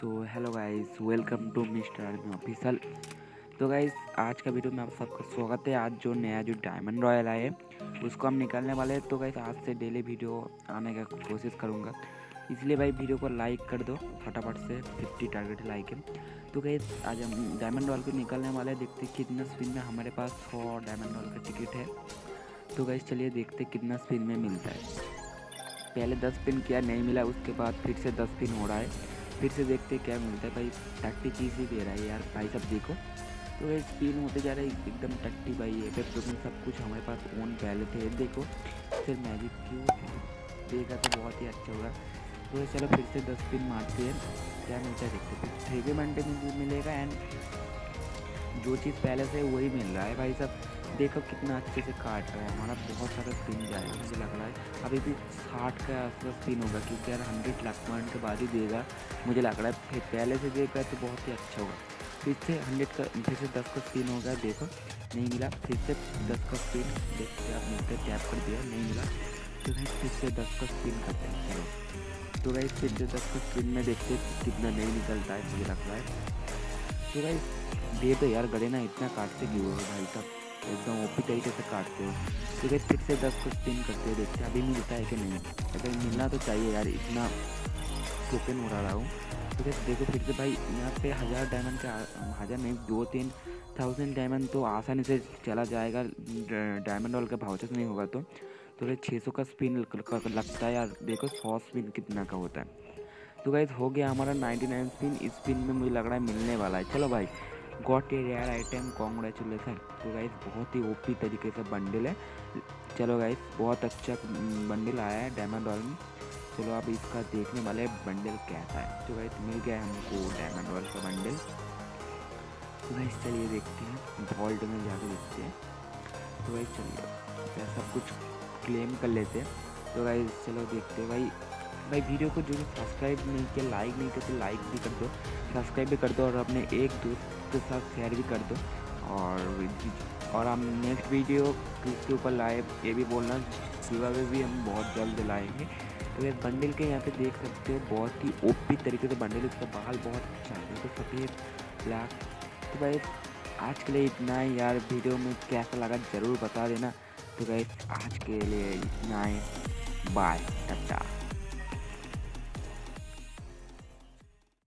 So hello guys, welcome to mister army official तो guys, आज का वीडियो में आप सबका स्वागत है। आज जो नया जो डायमंड रॉयल आए उसको हम निकालने वाले हैं। तो गाइस, आज से डेली वीडियो आने का कोशिश करूँगा। इसलिए भाई, वीडियो को लाइक कर दो, फटाफट से फिफ्टी टारगेट लाइक है। तो गाइस, आज हम डायमंड रॉयल को निकालने वाले हैं। देखते कितना स्पिन में हमारे पास सौ डायमंड रॉयल का टिकट है। तो गाइस, चलिए देखते कितना स्पिन में मिलता है। पहले दस पिन किया, नहीं मिला। उसके बाद फिर से दस पिन हो रहा है। फिर से देखते क्या मिलता है। भाई, टट्टी चीज़ ही दे रहा है यार। भाई, सब देखो। तो ये स्पिन होते जा रहा है। एकदम टट्टी भाई है। फिर तो सब कुछ हमारे पास ओन पहले थे देखो, फिर मैजिक क्यों देखा तो बहुत ही अच्छा होगा। तो चलो फिर से दस पिन मारते हैं। क्या मिलता है देखते फिर थ्री मंडे में मिलेगा एंड जो चीज़ पहले से वही मिल रहा है भाई सब। देखो कितना अच्छे से काट रहा है। हमारा बहुत सारा स्पिन जाएगा मुझे लग रहा है। अभी भी साठ का आसपास स्पिन होगा, क्योंकि यार हंड्रेड लाख पॉइंट के बाद ही देगा। मुझे लग रहा है, फिर पहले से देगा तो बहुत ही अच्छा होगा। फिर से हंड्रेड का, फिर से दस का स्पिन होगा, देखो। नहीं मिला, फिर से दस का स्पिन देखते आप मिलते टैप कर दिया, नहीं मिला। तो भाई फिर से दस का स्पिन करते हैं तो भाई फिर से दस का स्पिन में देखते कितना नहीं निकलता है, मुझे लग रहा है। तो भाई दे तो यार गड़े ना इतना काटते क्यों हो भाई साहब। एकदम ओपी तरीके से काटते हो। तो फिर फिर से दस को स्पिन करते हो देखते अभी मिलता है कि नहीं। अगर मिलना तो चाहिए यार, इतना टोकन हो रहा हूँ। तो फिर देखो फिर से भाई, यहाँ पे हज़ार डायमंड का हज़ार नहीं दो तीन थाउज़ेंड डायमंड तो आसानी से चला जाएगा। डायमंड वाल का भावचक नहीं होगा तो। तो फिर छः सौ का स्पिन लगता है यार। देखो सौ स्पिन कितना का होता है। तो गाइज़ हो गया हमारा नाइन्टी नाइन स्पिन इस स्पिन में मुझे लग रहा है मिलने वाला है। चलो भाई got a rare item congratulation तो गाइस बहुत ही ओपी तरीके से बंडल है। चलो गाइस बहुत अच्छा बंडल आया है डायमंड ऑयल में। चलो अब इसका देखने वाले बंडल कैसा है। तो गाइस मिल गया हमको डायमंड ऑयल का बंडल तो गाइस चलिए देखते हैं। वॉल्ट में जाकर देखते हैं। तो गाइस चलिए। सब कुछ क्लेम कर लेते हैं। तो गाइस चलो देखते हैं। भाई भाई, वीडियो को जो सब्सक्राइब नहीं किया लाइक नहीं किया तो लाइक भी कर दो। सब्सक्राइब भी कर दो और अपने एक दोस्त के साथ शेयर भी कर दो। और और हम नेक्स्ट वीडियो किसके ऊपर लाए ये भी बोलना, शिवा में भी हम बहुत जल्द लाएँगे। तो ये बंडल के यहाँ पे देख सकते हो, बहुत ही ओपी तरीके से बंडल उसका बाल बहुत अच्छा है तो सफ़ेद ब्लैक तो भाई आज के लिए इतना ही यार, वीडियो में कैसा लगा ज़रूर बता देना। तो भाई आज के लिए इतना ही। बाय